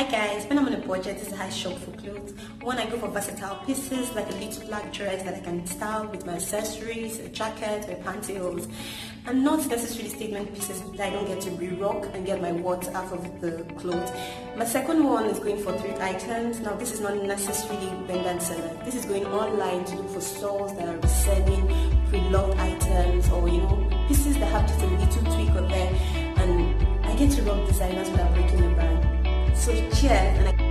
Hi guys, when I'm on a budget, this is how I shop for clothes. When I go for versatile pieces like a little black dress that I can style with my accessories, a jacket, or pantyhose, and not necessarily statement pieces that I don't get to re-rock and get my worth out of the clothes. My second one is going for thrift items. Now this is not necessarily vendor seller. This is going online to look for stores that are reselling pre-loved items or you know pieces that have just a little tweak on there and I get to rock designers without breaking cheers and I